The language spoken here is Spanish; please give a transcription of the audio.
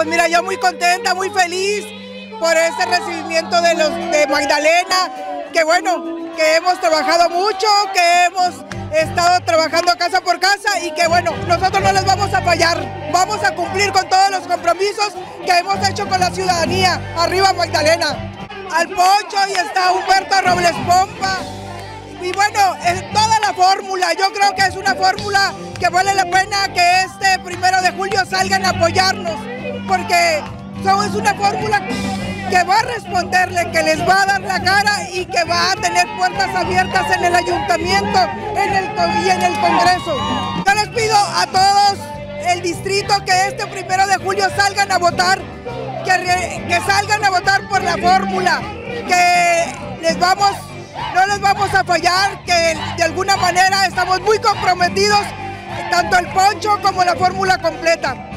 Pues mira, yo muy contenta, muy feliz por este recibimiento de los de Magdalena, que bueno, que hemos trabajado mucho, que hemos estado trabajando casa por casa y que bueno, nosotros no les vamos a fallar, vamos a cumplir con todos los compromisos que hemos hecho con la ciudadanía. Arriba Magdalena, al Pocho y está Humberto Robles Pompa. Y bueno, es toda la fórmula, yo creo que es una fórmula que vale la pena que este primero de julio salgan a apoyarnos, porque es una fórmula que va a responderle, que les va a dar la cara y que va a tener puertas abiertas en el ayuntamiento en el, y en el Congreso. Yo les pido a todos el distrito que este primero de julio salgan a votar, que, que salgan a votar por la fórmula, que les vamos, no les vamos a fallar, que de alguna manera estamos muy comprometidos, tanto el poncho como la fórmula completa.